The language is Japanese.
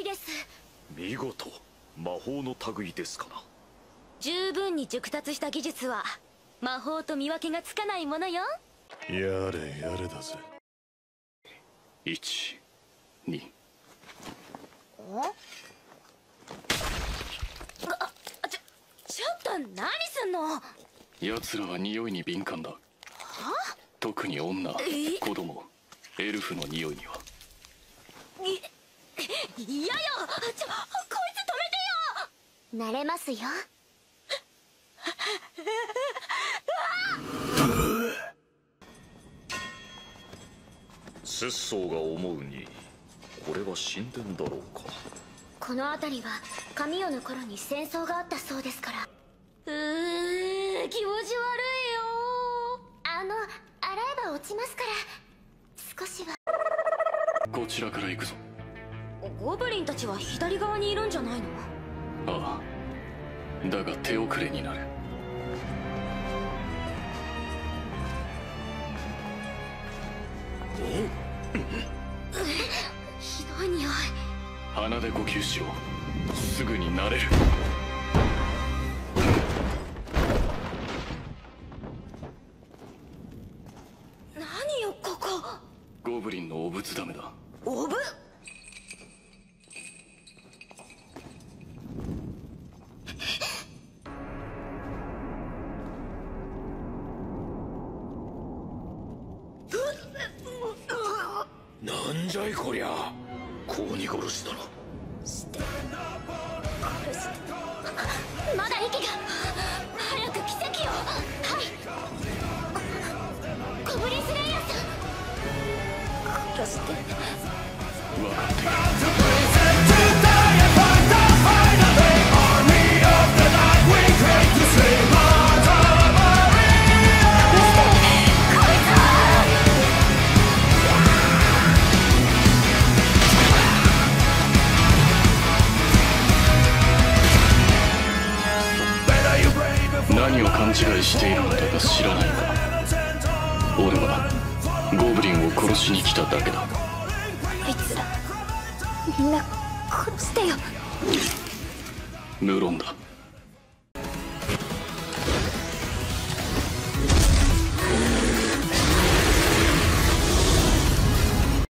いです。見事魔法の類ですかな。十分に熟達した技術は魔法と見分けがつかないものよ。やれやれだぜ。12あちょちょっと何すんの？奴らは匂いに敏感だ。特に女え？子供エルフの匂いには嫌よ。ちょこいつ止めてよ。慣れますよ。拙僧が思うにこれは神殿だろうか。この辺りは神代の頃に戦争があったそうですから。うー気持ち悪いよ。あの洗えば落ちますから。少しは。こちらから行くぞゴブリンたちは左側にいるんじゃないの？ああ。だが手遅れになる。ひどい匂い。鼻で呼吸しよう。すぐに慣れる。何よここ。ゴブリンのお仏ダメだ。おぶなんじゃいこりゃ。子鬼殺しだなまだ息が。早く奇跡を。はい。ゴブリンスレイヤーさん。殺して。分かっている何を勘違いしているのだか知らないか俺はゴブリンを殺しに来ただけだ。あいつらみんな殺してよ。無論だ